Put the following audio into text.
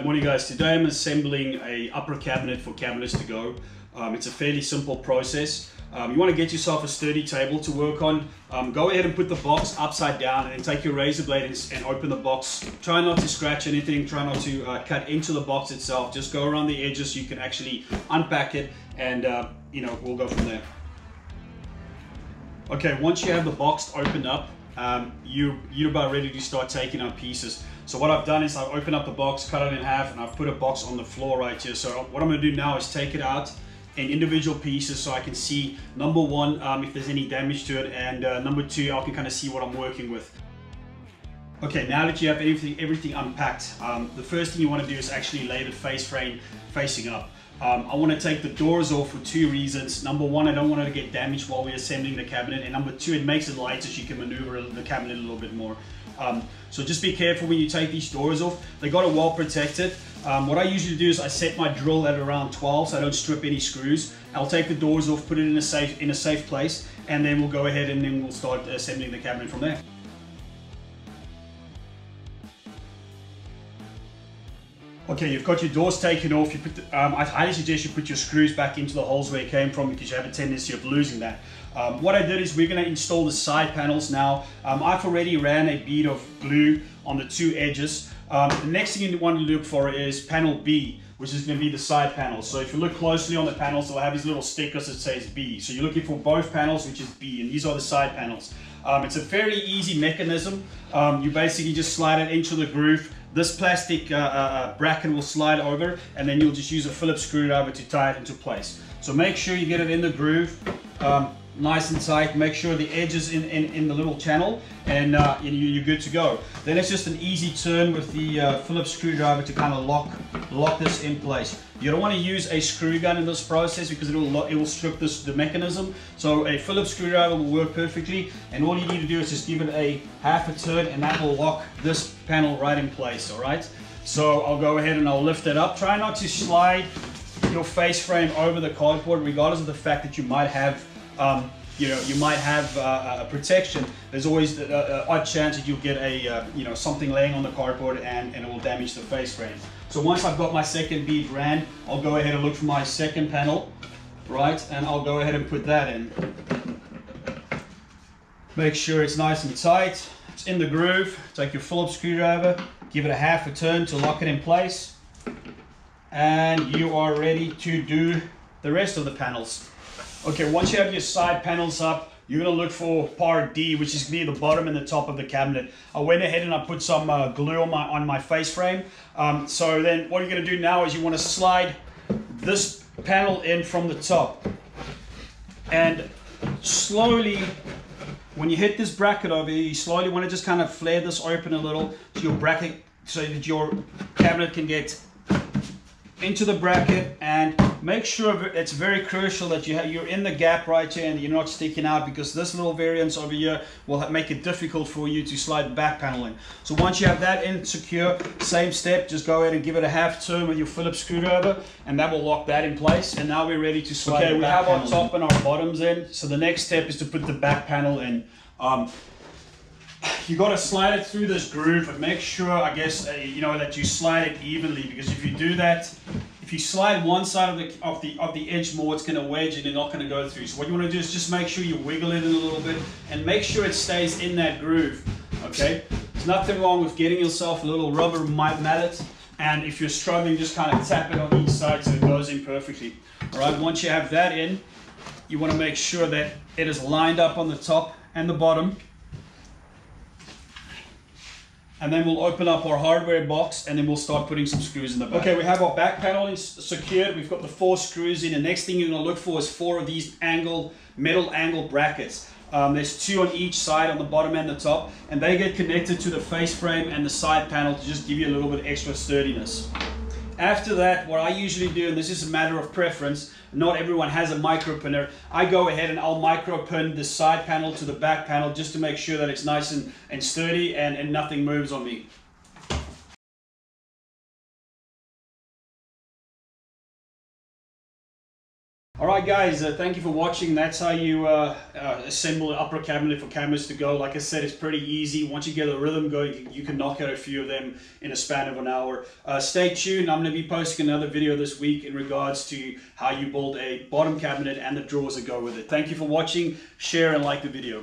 Alright, morning guys. Today I'm assembling a upper cabinet for Cabinets to Go. Um, it's a fairly simple process. Um, you want to get yourself a sturdy table to work on. Um, go ahead and put the box upside down and then take your razor blade and, and open the box. Try not to scratch anything, try not to uh, cut into the box itself. Just go around the edges so you can actually unpack it and uh, you know, we'll go from there. Okay, once you have the box opened up, um, you, you're about ready to start taking out pieces. So what I've done is I've opened up the box, cut it in half, and I've put a box on the floor right here. So what I'm gonna do now is take it out in individual pieces so I can see, number one, um, if there's any damage to it, and uh, number two, I can kind of see what I'm working with. Okay, now that you have everything, everything unpacked, um, the first thing you want to do is actually lay the face frame facing up. Um, I want to take the doors off for two reasons. Number one, I don't want it to get damaged while we're assembling the cabinet. And number two, it makes it lighter so you can maneuver the cabinet a little bit more. Um, so just be careful when you take these doors off. They got it well protected. Um, what I usually do is I set my drill at around 12 so I don't strip any screws. I'll take the doors off, put it in a safe, in a safe place, and then we'll go ahead and then we'll start assembling the cabinet from there. Okay, you've got your doors taken off. You put the, um, I highly suggest you put your screws back into the holes where it came from because you have a tendency of losing that. Um, what I did is we're going to install the side panels now. Um, I've already ran a bead of glue on the two edges. Um, the next thing you want to look for is panel B, which is going to be the side panels. So if you look closely on the panels, they'll have these little stickers that says B. So you're looking for both panels, which is B, and these are the side panels. Um, it's a fairly easy mechanism. Um, you basically just slide it into the groove. This plastic uh, uh, uh, bracket will slide over and then you'll just use a Phillips screwdriver to tie it into place. So make sure you get it in the groove. Um, nice and tight. Make sure the edge is in, in, in the little channel and uh, you're good to go. Then it's just an easy turn with the uh, Phillips screwdriver to kind of lock, lock this in place. You don't want to use a screw gun in this process because it will, it will strip this, the mechanism. So a Phillips screwdriver will work perfectly and all you need to do is just give it a half a turn and that will lock this panel right in place, all right? So I'll go ahead and I'll lift it up. Try not to slide your face frame over the cardboard regardless of the fact that you might have um, you know, you might have uh, a protection. There's always an odd chance that you'll get a, uh, you know, something laying on the cardboard and, and it will damage the face frame. So once I've got my second bead ran, I'll go ahead and look for my second panel, right? And I'll go ahead and put that in. Make sure it's nice and tight. It's in the groove. Take your Phillips screwdriver, give it a half a turn to lock it in place. And you are ready to do the rest of the panels. Okay, once you have your side panels up, you're gonna look for part D, which is near the bottom and the top of the cabinet. I went ahead and I put some uh, glue on my, on my face frame. Um, so then what you're gonna do now is you wanna slide this panel in from the top. And slowly, when you hit this bracket over here, you slowly wanna just kind of flare this open a little so your bracket, so that your cabinet can get into the bracket and make sure it's very crucial that you you're in the gap right here and you're not sticking out because this little variance over here will make it difficult for you to slide the back panel in. So once you have that in secure, same step, just go ahead and give it a half turn with your Phillips screwdriver and that will lock that in place and now we're ready to slide Okay, we have our top in. and our bottoms in. So the next step is to put the back panel in. Um, you got to slide it through this groove and make sure, I guess, uh, you know, that you slide it evenly because if you do that, if you slide one side of the of the of the edge more, it's going to wedge and you're not going to go through. So what you want to do is just make sure you wiggle it in a little bit and make sure it stays in that groove. Okay, there's nothing wrong with getting yourself a little rubber mallet, and if you're struggling, just kind of tap it on each side so it goes in perfectly. All right, once you have that in, you want to make sure that it is lined up on the top and the bottom and then we'll open up our hardware box and then we'll start putting some screws in the back. Okay, we have our back panel secured. We've got the four screws in. The next thing you're gonna look for is four of these angle, metal angle brackets. Um, there's two on each side on the bottom and the top and they get connected to the face frame and the side panel to just give you a little bit extra sturdiness. After that, what I usually do, and this is a matter of preference, not everyone has a micro pinner. I go ahead and I'll micro pin the side panel to the back panel just to make sure that it's nice and, and sturdy and, and nothing moves on me. Right, guys, uh, thank you for watching. That's how you uh, uh, assemble an upper cabinet for Cabinets to Go. Like I said, it's pretty easy. Once you get a rhythm going, you, you can knock out a few of them in a span of an hour. Uh, stay tuned. I'm going to be posting another video this week in regards to how you build a bottom cabinet and the drawers that go with it. Thank you for watching. Share and like the video.